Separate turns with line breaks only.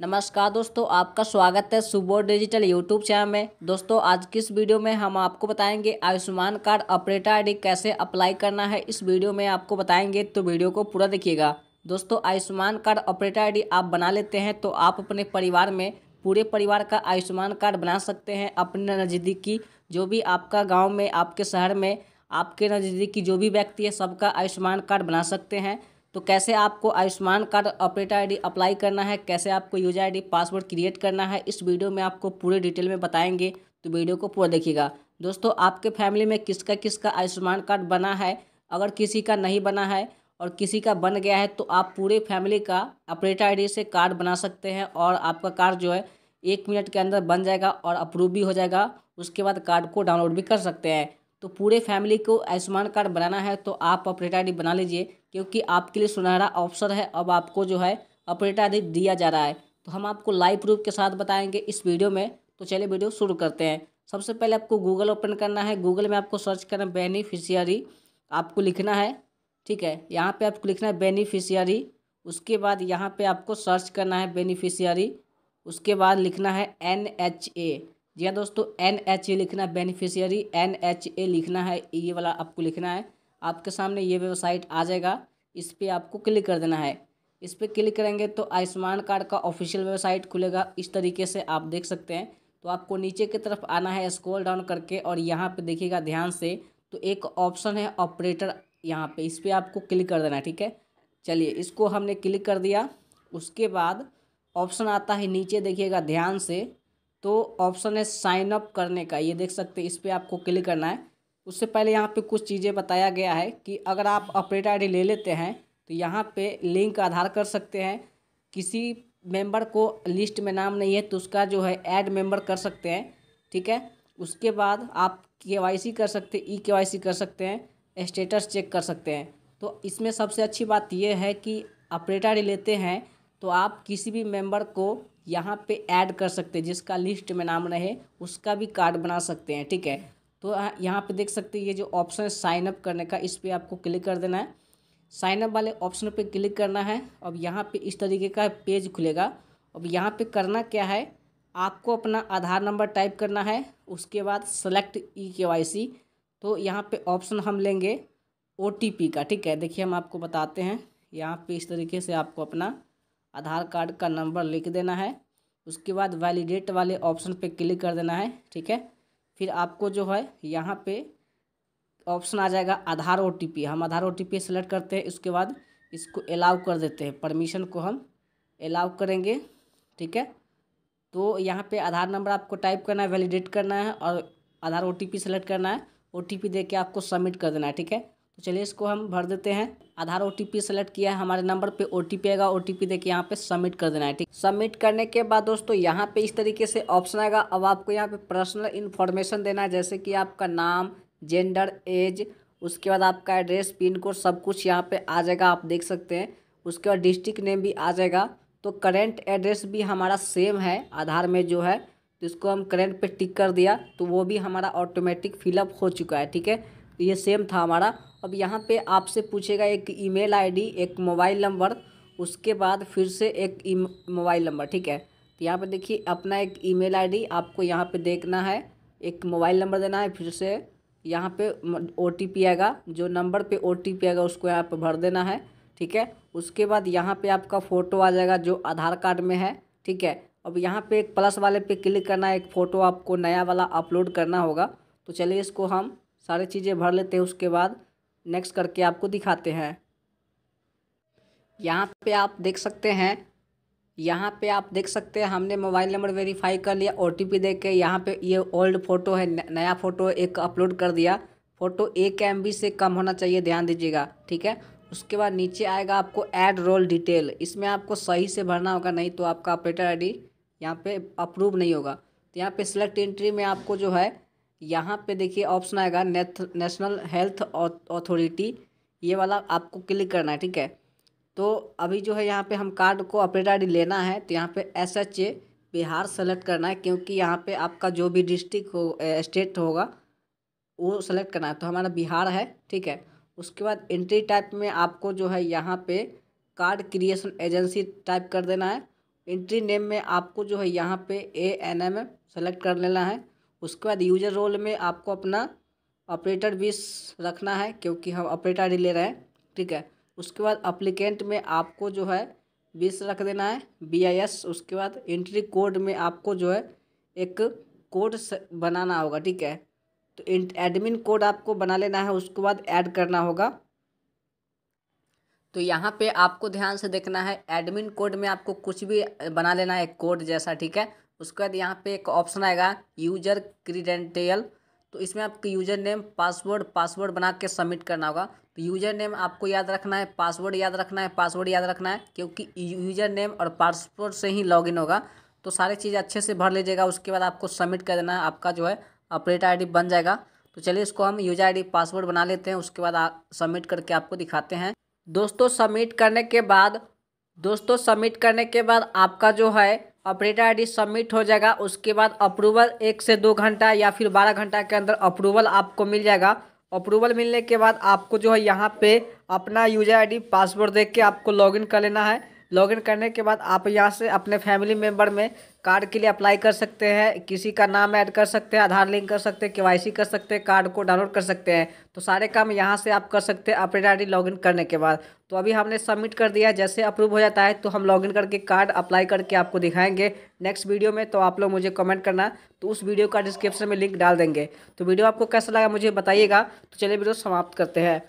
नमस्कार दोस्तों, आपका स्वागत है सुबोध डिजिटल यूट्यूब चैनल में। दोस्तों, आज की इस वीडियो में हम आपको बताएँगे आयुष्मान कार्ड ऑपरेटर आईडी कैसे अप्लाई करना है। इस वीडियो में आपको बताएँगे तो वीडियो को पूरा देखिएगा। दोस्तों, आयुष्मान कार्ड ऑपरेटर आईडी आप बना लेते हैं तो आप अपने परिवार में पूरे परिवार का आयुष्मान कार्ड बना सकते हैं। अपने नज़दीकी जो भी आपका गाँव में, आपके शहर में, आपके नज़दीकी जो भी व्यक्ति है, सबका आयुष्मान कार्ड बना सकते हैं। तो कैसे आपको Ayushman card operator ID apply करना है? कैसे आपको यूज़र आईडी पासवर्ड क्रिएट करना है? इस वीडियो में आपको पूरे डिटेल में बताएँगे तो वीडियो को पूरा देखिएगा। दोस्तों, आपके फैमिली में किसका किसका आयुष्मान कार्ड बना है? अगर किसी का नहीं बना है और किसी का बन गया है तो आप पूरे फैमिली का ऑपरेटर आईडी से कार्ड बना सकते हैं और आपका कार्ड जो है, एक मिनट के अंदर बन जाएगा और अप्रूव भी हो जाएगा। उसके बाद कार्ड को डाउनलोड भी कर सकते हैं। तो पूरे फैमिली को आयुष्मान कार्ड बनाना है तो आप ऑपरेटर आईडी बना लीजिए, क्योंकि आपके लिए सुनहरा अवसर है। अब आपको जो है ऑपरेटर आईडी दिया जा रहा है। तो हम आपको लाइव प्रूफ के साथ बताएँगे इस वीडियो में। तो चलिए वीडियो शुरू करते हैं। सबसे पहले आपको गूगल ओपन करना है। गूगल में आपको सर्च करना है बेनिफिशियरी। आपको लिखना है, ठीक है? यहाँ पे आपको लिखना है बेनिफिशियरी। उसके बाद यहाँ पे आपको सर्च करना है बेनिफिशियरी। उसके बाद लिखना है एन एच ए। जी हाँ दोस्तों एन एच ए लिखना है बेनिफिशियरी एन एच ए लिखना है, ये वाला आपको लिखना है। आपके सामने ये वेबसाइट आ जाएगा, इस पर आपको क्लिक कर देना है। इस पर क्लिक करेंगे तो आयुष्मान कार्ड का ऑफिशियल वेबसाइट खुलेगा, इस तरीके से आप देख सकते हैं। तो आपको नीचे की तरफ़ आना है स्क्रॉल डाउन करके और यहाँ पे देखिएगा ध्यान से तो एक ऑप्शन है ऑपरेटर यहाँ पे, इस पर आपको क्लिक कर देना है, ठीक है? चलिए, इसको हमने क्लिक कर दिया, उसके बाद ऑप्शन आता है नीचे, देखिएगा ध्यान से तो ऑप्शन है साइन अप करने का। ये देख सकते हैं, इस पर आपको क्लिक करना है। उससे पहले यहाँ पे कुछ चीज़ें बताया गया है कि अगर आप ऑपरेटर आईडी ले लेते हैं तो यहाँ पे लिंक आधार कर सकते हैं। किसी मेंबर को लिस्ट में नाम नहीं है तो उसका जो है ऐड मेंबर कर सकते हैं, ठीक है? उसके बाद आप के कर सकते, ई के कर सकते हैं स्टेटस चेक कर सकते हैं। तो इसमें सबसे अच्छी बात यह है कि ऑपरेटर लेते हैं तो आप किसी भी मेंबर को यहाँ पे ऐड कर सकते हैं, जिसका लिस्ट में नाम रहे, उसका भी कार्ड बना सकते हैं, ठीक है? तो यहाँ पे देख सकते हैं, ये जो ऑप्शन है साइन अप करने का, इस पर आपको क्लिक कर देना है। साइन अप वाले ऑप्शन पे क्लिक करना है। अब यहाँ पे इस तरीके का पेज खुलेगा। अब यहाँ पे करना क्या है? आपको अपना आधार नंबर टाइप करना है, उसके बाद सेलेक्ट ई के वाई सी तो यहाँ पे ऑप्शन हम लेंगे ओ टी पी का, ठीक है? देखिए, हम आपको बताते हैं, यहाँ पे इस तरीके से आपको अपना आधार कार्ड का नंबर लिख देना है। उसके बाद वैलिडेट वाले ऑप्शन पे क्लिक कर देना है, ठीक है? फिर आपको जो है, यहाँ पे ऑप्शन आ जाएगा आधार ओटीपी हम आधार ओ टी सेलेक्ट करते हैं, उसके बाद इसको अलाउ कर देते हैं। परमिशन को हम अलाउ करेंगे, ठीक है? तो यहाँ पे आधार नंबर आपको टाइप करना है वैलिडेट करना है और आधार ओ टी सेलेक्ट करना है। ओ टी के आपको सबमिट कर देना है, ठीक है? तो चलिए इसको हम भर देते हैं। आधार ओ टी सेलेक्ट किया है, हमारे नंबर पे ओ टी पी आएगा। ओ टी के यहाँ पे सबमिट कर देना है, ठीक? सबमिट करने के बाद दोस्तों यहाँ पे इस तरीके से ऑप्शन आएगा। अब आपको यहाँ पे पर्सनल इन्फॉर्मेशन देना है, जैसे कि आपका नाम जेंडर एज उसके बाद आपका एड्रेस पिन कोड सब कुछ यहाँ पे आ जाएगा, आप देख सकते हैं। उसके बाद डिस्ट्रिक्ट नेम भी आ जाएगा। तो करेंट एड्रेस भी हमारा सेम है, आधार में जो है तो इसको हम करेंट पे टिक कर दिया तो वो भी हमारा ऑटोमेटिक फिलअप हो चुका है, ठीक है? तो ये सेम था हमारा। अब यहाँ पे आपसे पूछेगा एक ईमेल आईडी, एक मोबाइल नंबर, उसके बाद फिर से एक मोबाइल नंबर, ठीक है? तो यहाँ पे देखिए, अपना एक ईमेल आईडी आपको यहाँ पे देखना है, एक मोबाइल नंबर देना है, फिर से यहाँ पे ओ टी आएगा, जो नंबर पे ओ टी आएगा, उसको यहाँ पे भर देना है, ठीक है? उसके बाद यहाँ पे आपका फ़ोटो आ जाएगा, जो आधार कार्ड में है, ठीक है? अब यहाँ पे एक प्लस वाले पे क्लिक करना है एक फ़ोटो आपको नया वाला अपलोड करना होगा तो चलिए इसको हम सारी चीज़ें भर लेते हैं, उसके बाद नेक्स्ट करके आपको दिखाते हैं। यहाँ पे आप देख सकते हैं, यहाँ पे आप देख सकते हैं, हमने मोबाइल नंबर वेरीफाई कर लिया ओ टी पी दे के यहाँ पे ये ओल्ड फ़ोटो है नया फ़ोटो एक अपलोड कर दिया। फ़ोटो एक एमबी से कम होना चाहिए, ध्यान दीजिएगा, ठीक है? उसके बाद नीचे आएगा आपको ऐड रोल डिटेल इसमें आपको सही से भरना होगा, नहीं तो आपका ऑपरेटर आईडी यहाँ पर अप्रूव नहीं होगा। तो यहाँ पे सिलेक्ट एंट्री में आपको जो है यहाँ पे देखिए ऑप्शन आएगा नेशनल हेल्थ अथॉरिटी ये वाला आपको क्लिक करना है, ठीक है? तो अभी जो है यहाँ पे हम कार्ड को ऑपरेटर आई लेना है तो यहाँ पे S H A Bihar select करना है, क्योंकि यहाँ पे आपका जो भी डिस्ट्रिक्ट हो स्टेट होगा, वो सेलेक्ट करना है। तो हमारा बिहार है, ठीक है? उसके बाद एंट्री टाइप में आपको जो है यहाँ पे कार्ड क्रिएशन एजेंसी टाइप कर देना है। एंट्री नेम में आपको जो है यहाँ पे ए एन एम सेलेक्ट कर लेना है। उसके बाद यूज़र रोल में आपको अपना ऑपरेटर बीस रखना है, क्योंकि हम ऑपरेटर ही ले रहे हैं, ठीक है? उसके बाद अप्लीकेंट में आपको जो है बीस रख देना है बी आई एस उसके बाद एंट्री कोड में आपको जो है एक कोड बनाना होगा, ठीक है? तो एडमिन कोड आपको बना लेना है, उसके बाद ऐड करना होगा। तो यहाँ पे आपको ध्यान से देखना है एडमिन कोड में आपको कुछ भी बना लेना है कोड जैसा, ठीक है? उसके बाद यहाँ पे एक ऑप्शन आएगा यूज़र क्रीडेंटियल तो इसमें आपको यूज़र नेम पासवर्ड पासवर्ड बना के सबमिट करना होगा। तो यूज़र नेम आपको याद रखना है पासवर्ड याद रखना है पासवर्ड याद रखना है, क्योंकि यूज़र नेम और पासवर्ड से ही लॉगिन होगा। तो सारी चीज़ अच्छे से भर लीजिएगा, उसके बाद आपको सबमिट कर देना है, आपका जो है ऑपरेटर आईडी बन जाएगा। तो चलिए इसको हम यूज़र आईडी पासवर्ड बना लेते हैं, उसके बाद सबमिट करके आपको दिखाते हैं। दोस्तों सबमिट करने के बाद, दोस्तों सबमिट करने के बाद आपका जो है ऑपरेटर आईडी सबमिट हो जाएगा, उसके बाद अप्रूवल एक से दो घंटा या फिर बारह घंटा के अंदर अप्रूवल आपको मिल जाएगा। अप्रूवल मिलने के बाद आपको जो है यहाँ पे अपना यूज़र आईडी पासवर्ड देख के आपको लॉगिन कर लेना है। लॉगिन करने के बाद आप यहाँ से अपने फैमिली मेंबर में कार्ड के लिए अप्लाई कर सकते हैं, किसी का नाम ऐड कर सकते हैं, आधार लिंक कर सकते हैं के कर सकते हैं, कार्ड को डाउनलोड कर सकते हैं। तो सारे काम यहाँ से आप कर सकते हैं अपने आई लॉगिन करने के बाद। तो अभी हमने सबमिट कर दिया जैसे अप्रूव हो जाता है तो हम लॉगिन करके कार्ड अप्लाई करके आपको दिखाएँगे नेक्स्ट वीडियो में। तो आप लोग मुझे कमेंट करना तो उस वीडियो का डिस्क्रिप्शन में लिंक डाल देंगे। तो वीडियो आपको कैसा लगा मुझे बताइएगा। तो चलिए वीडियो समाप्त करते हैं।